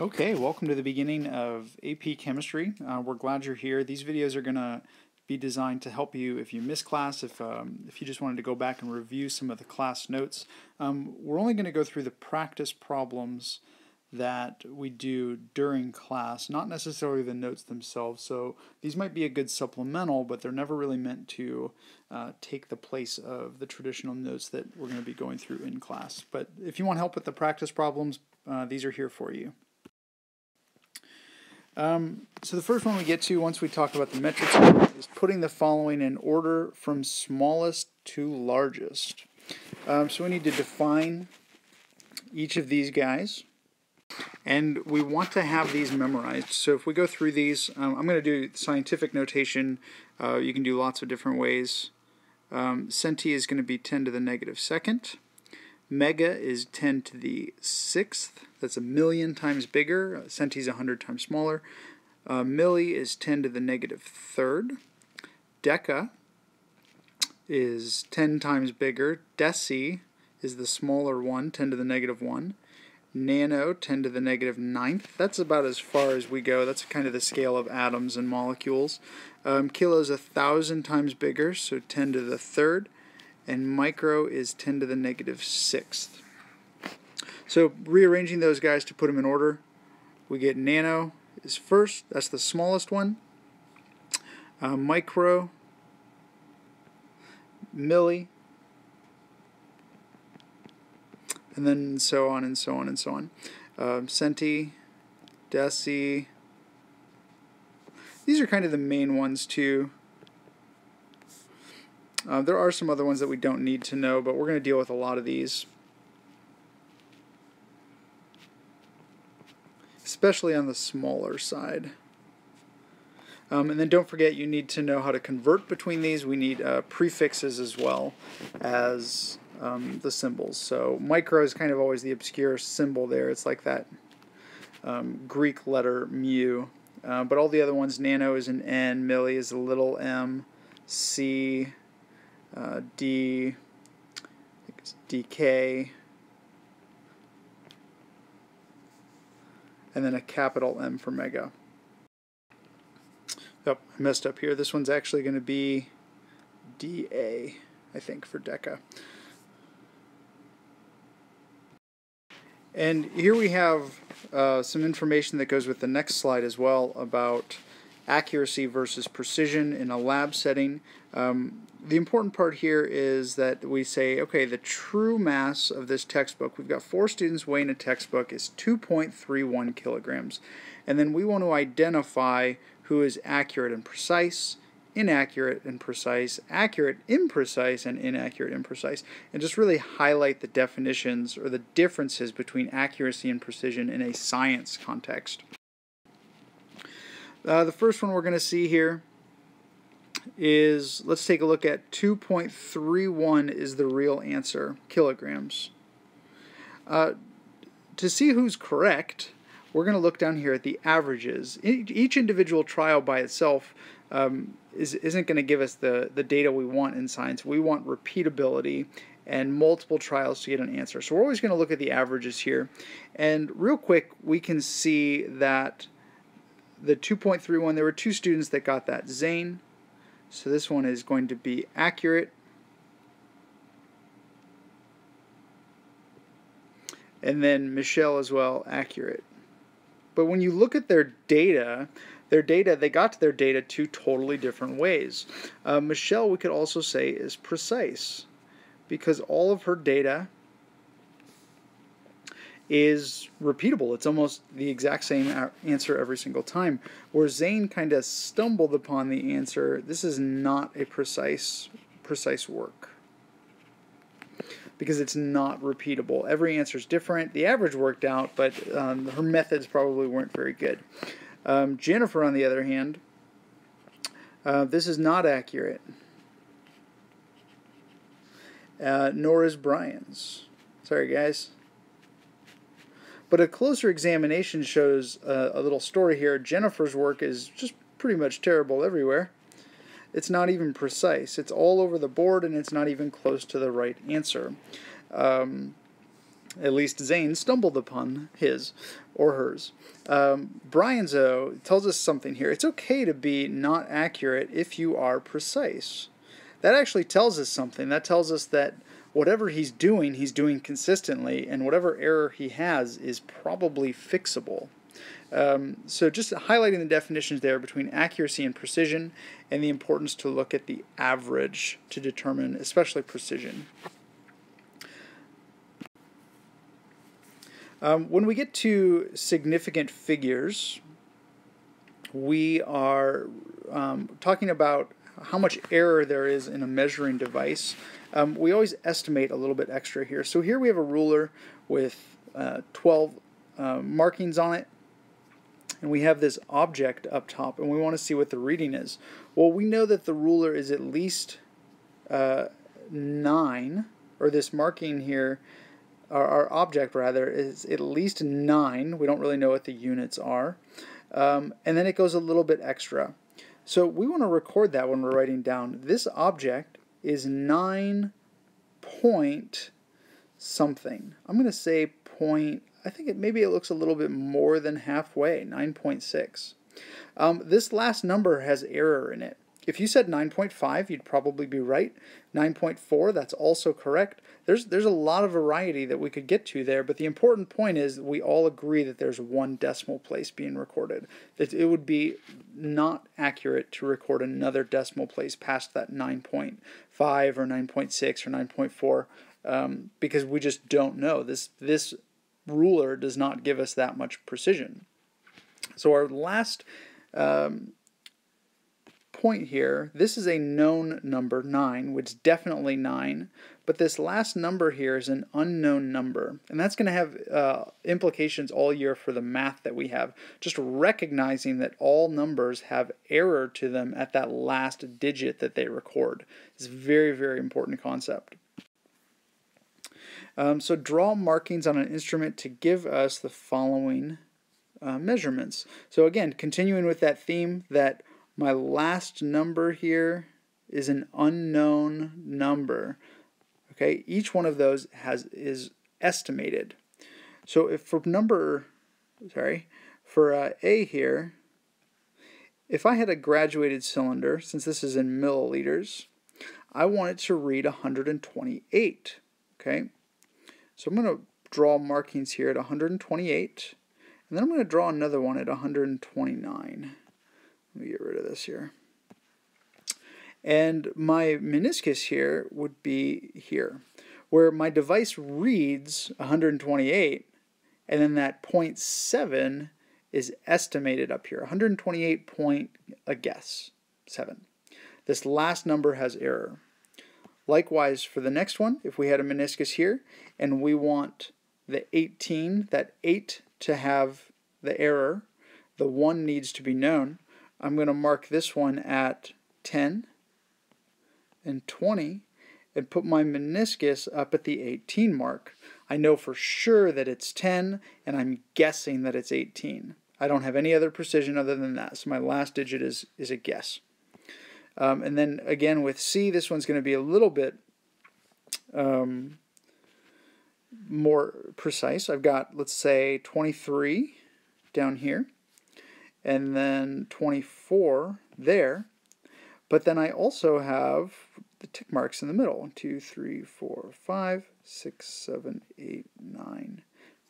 Okay, welcome to the beginning of AP Chemistry. Uh, we're glad you're here. These videos are going to be designed to help you if you miss class, if, um, if you just wanted to go back and review some of the class notes. Um, we're only going to go through the practice problems that we do during class, not necessarily the notes themselves. So these might be a good supplemental, but they're never really meant to uh, take the place of the traditional notes that we're going to be going through in class. But if you want help with the practice problems, uh, these are here for you. Um, so the first one we get to once we talk about the metrics is putting the following in order from smallest to largest. Um, so we need to define each of these guys. And we want to have these memorized. So if we go through these, um, I'm going to do scientific notation. Uh, you can do lots of different ways. Um, centi is going to be 10 to the negative second. Mega is 10 to the sixth. That's a million times bigger. Centi is 100 times smaller. Uh, milli is 10 to the negative third. Deca is 10 times bigger. Deci is the smaller one, 10 to the negative 1. Nano, 10 to the negative ninth. That's about as far as we go. That's kind of the scale of atoms and molecules. Um, kilo is a thousand times bigger, so 10 to the third and micro is 10 to the negative sixth. So rearranging those guys to put them in order, we get nano is first, that's the smallest one, uh, micro, milli, and then so on and so on and so on. Uh, centi, deci, these are kind of the main ones too. Uh, there are some other ones that we don't need to know, but we're going to deal with a lot of these. Especially on the smaller side. Um, and then don't forget you need to know how to convert between these. We need uh, prefixes as well as um, the symbols. So micro is kind of always the obscure symbol there. It's like that um, Greek letter mu. Uh, but all the other ones, nano is an N, milli is a little m, C, uh, D, DK, and then a capital M for mega. Oh, I messed up here. This one's actually going to be DA, I think, for Deca. And here we have uh, some information that goes with the next slide as well about accuracy versus precision in a lab setting. Um, the important part here is that we say, okay, the true mass of this textbook, we've got four students weighing a textbook, is 2.31 kilograms. And then we want to identify who is accurate and precise, inaccurate and precise, accurate, imprecise, and inaccurate, imprecise, and just really highlight the definitions or the differences between accuracy and precision in a science context. Uh, the first one we're going to see here is, let's take a look at 2.31 is the real answer, kilograms. Uh, to see who's correct, we're going to look down here at the averages. Each individual trial by itself um, is, isn't going to give us the, the data we want in science. We want repeatability and multiple trials to get an answer. So we're always going to look at the averages here. And real quick, we can see that the 2.31, there were two students that got that. Zane, so this one is going to be accurate. And then Michelle as well, accurate. But when you look at their data, their data, they got to their data two totally different ways. Uh, Michelle, we could also say, is precise because all of her data is repeatable. It's almost the exact same answer every single time. Where Zane kind of stumbled upon the answer, this is not a precise precise work because it's not repeatable. Every answer is different. The average worked out, but um, her methods probably weren't very good. Um, Jennifer, on the other hand, uh, this is not accurate. Uh, nor is Brian's. Sorry, guys. But a closer examination shows uh, a little story here. Jennifer's work is just pretty much terrible everywhere. It's not even precise. It's all over the board and it's not even close to the right answer. Um, at least Zane stumbled upon his or hers. Um, Brian's O tells us something here. It's okay to be not accurate if you are precise. That actually tells us something. That tells us that whatever he's doing, he's doing consistently, and whatever error he has is probably fixable. Um, so just highlighting the definitions there between accuracy and precision and the importance to look at the average to determine especially precision. Um, when we get to significant figures, we are um, talking about how much error there is in a measuring device. Um, we always estimate a little bit extra here. So here we have a ruler with uh, 12 uh, markings on it and we have this object up top and we want to see what the reading is. Well, we know that the ruler is at least uh, 9, or this marking here, our, our, object rather, is at least 9. We don't really know what the units are. Um, and then it goes a little bit extra. So we want to record that when we're writing down. This object is 9 point something. I'm going to say point I think it maybe it looks a little bit more than halfway, 9.6. Um, this last number has error in it. If you said 9.5, you'd probably be right. 9.4, that's also correct. There's there's a lot of variety that we could get to there, but the important point is we all agree that there's one decimal place being recorded. That it would be not accurate to record another decimal place past that 9.5 or 9.6 or 9.4 um, because we just don't know. This this ruler does not give us that much precision. So our last um, point here, this is a known number, 9, which is definitely 9, but this last number here is an unknown number, and that's going to have uh, implications all year for the math that we have. Just recognizing that all numbers have error to them at that last digit that they record is a very, very important concept. Um, so draw markings on an instrument to give us the following uh, measurements. So again, continuing with that theme that my last number here is an unknown number. Okay, each one of those has is estimated. So if for number, sorry, for uh, A here, if I had a graduated cylinder, since this is in milliliters, I want it to read 128. Okay, so I'm going to draw markings here at 128, and then I'm going to draw another one at 129. Let me get rid of this here. And my meniscus here would be here, where my device reads 128, and then that 0.7 is estimated up here, 128 point a guess, 7. This last number has error. Likewise, for the next one, if we had a meniscus here and we want the 18, that 8 to have the error, the 1 needs to be known, I'm going to mark this one at 10 and 20 and put my meniscus up at the 18 mark. I know for sure that it's 10 and I'm guessing that it's 18. I don't have any other precision other than that, so my last digit is, is a guess. Um, and then again with C, this one's going to be a little bit um, more precise. I've got, let's say, 23 down here, and then 24 there. But then I also have the tick marks in the middle. 1, 2, 3, 4, 5, 6, 7, 8, 9,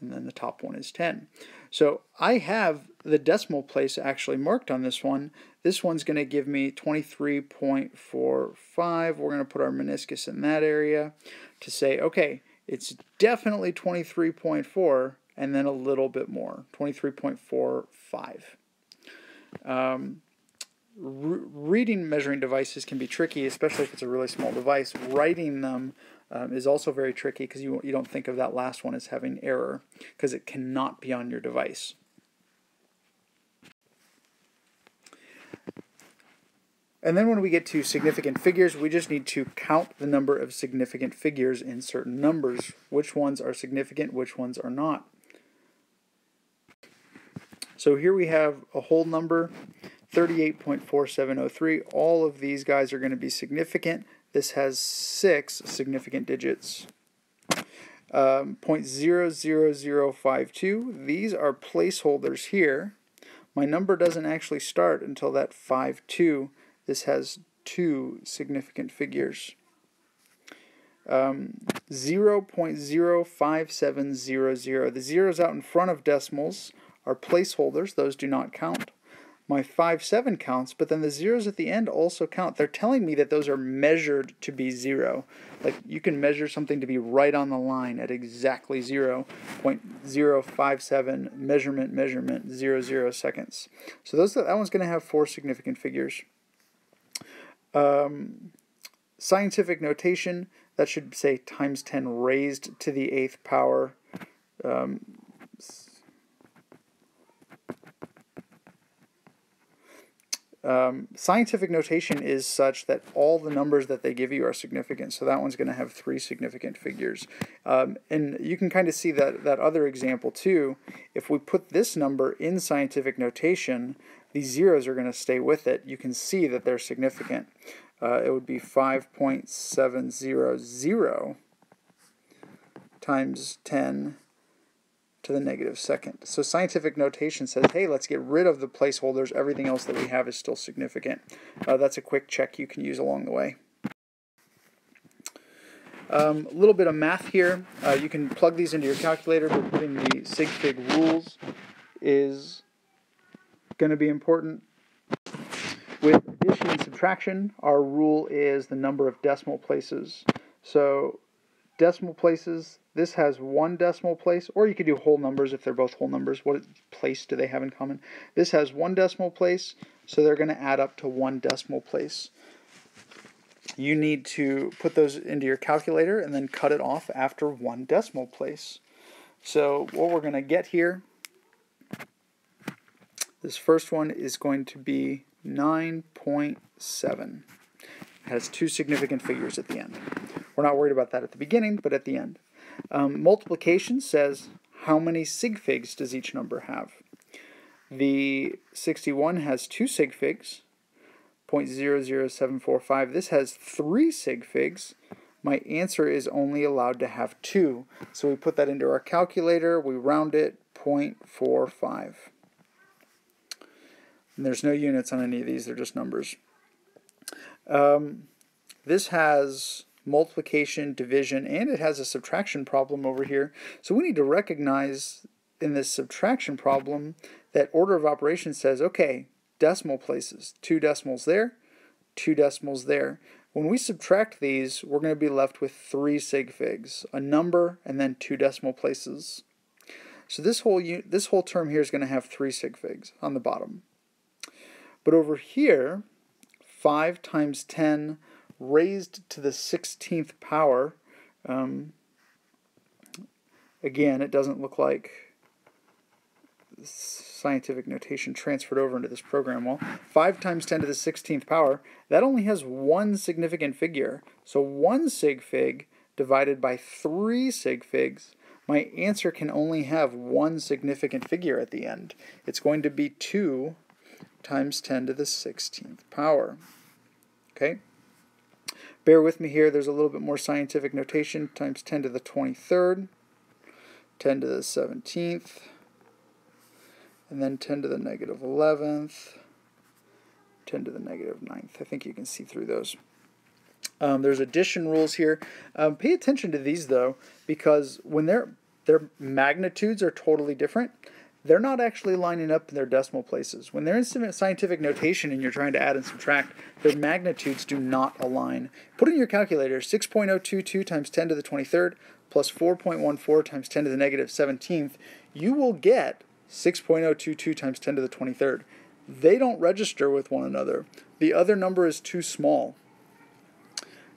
and then the top one is 10. So I have the decimal place actually marked on this one. This one's going to give me 23.45. We're going to put our meniscus in that area to say, okay, it's definitely 23.4 and then a little bit more, 23.45. Um, reading measuring devices can be tricky, especially if it's a really small device. Writing them um, is also very tricky because you, you don't think of that last one as having error because it cannot be on your device. And then when we get to significant figures, we just need to count the number of significant figures in certain numbers. Which ones are significant, which ones are not. So here we have a whole number, 38.4703. All of these guys are going to be significant. This has six significant digits. um, 0.00052. These are placeholders here. My number doesn't actually start until that 52. This has two significant figures. Um, 0.05700. The zeros out in front of decimals are placeholders. Those do not count my 5, 7 counts, but then the zeros at the end also count. They're telling me that those are measured to be 0. Like you can measure something to be right on the line at exactly 0.057 measurement, measurement, 0, 0 seconds. So those that one's going to have four significant figures. Um, scientific notation, that should say times 10 raised to the eighth power. Um, Um, scientific notation is such that all the numbers that they give you are significant. So that one's going to have three significant figures. Um, and you can kind of see that, that other example too. If we put this number in scientific notation, these zeros are going to stay with it. You can see that they're significant. Uh, it would be 5.700 times 10 to the negative second. So scientific notation says, hey, let's get rid of the placeholders. Everything else that we have is still significant. Uh, that's a quick check you can use along the way. Um, a little bit of math here. Uh, you can plug these into your calculator, but putting the sig fig rules is going to be important. With addition and subtraction, our rule is the number of decimal places. So decimal places. This has one decimal place, or you could do whole numbers if they're both whole numbers. What place do they have in common? This has one decimal place, so they're going to add up to one decimal place. You need to put those into your calculator and then cut it off after one decimal place. So what we're going to get here, this first one is going to be 9.7. It has two significant figures at the end. We're not worried about that at the beginning, but at the end. Um, multiplication says how many sig figs does each number have? The 61 has two sig figs, 0.00745. This has three sig figs. My answer is only allowed to have two. So we put that into our calculator, we round it 0.45. And there's no units on any of these, they're just numbers. Um, this has multiplication, division, and it has a subtraction problem over here. So we need to recognize in this subtraction problem that order of operations says, okay, decimal places, two decimals there, two decimals there. When we subtract these, we're going to be left with three sig figs, a number and then two decimal places. So this whole this whole term here is going to have three sig figs on the bottom. But over here, 5 times 10 raised to the 16th power. Um, again, it doesn't look like scientific notation transferred over into this program. Well, 5 times 10 to the 16th power, that only has one significant figure. So 1 sig fig divided by 3 sig figs, my answer can only have one significant figure at the end. It's going to be 2 times 10 to the 16th power. Okay? Bear with me here, there's a little bit more scientific notation, times 10 to the 23rd, 10 to the 17th, and then 10 to the negative 11th, 10 to the negative 9th. I think you can see through those. Um, there's addition rules here. Um, pay attention to these though, because when their their magnitudes are totally different, they're not actually lining up in their decimal places. When they're in scientific notation and you're trying to add and subtract, their magnitudes do not align. Put in your calculator 6.022 times 10 to the 23rd plus 4.14 times 10 to the negative 17th. You will get 6.022 times 10 to the 23rd. They don't register with one another. The other number is too small.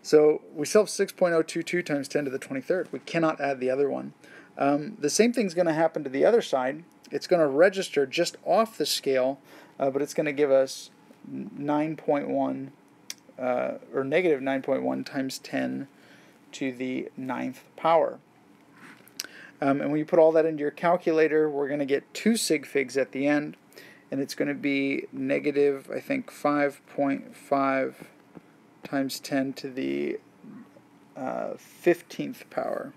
So we still have 6.022 times 10 to the 23rd. We cannot add the other one. Um, the same thing's going to happen to the other side it's going to register just off the scale, uh, but it's going to give us 9.1 uh, or negative 9.1 times 10 to the ninth power. Um, and when you put all that into your calculator, we're going to get two sig figs at the end, and it's going to be negative, I think, 5.5 times 10 to the uh, 15th power.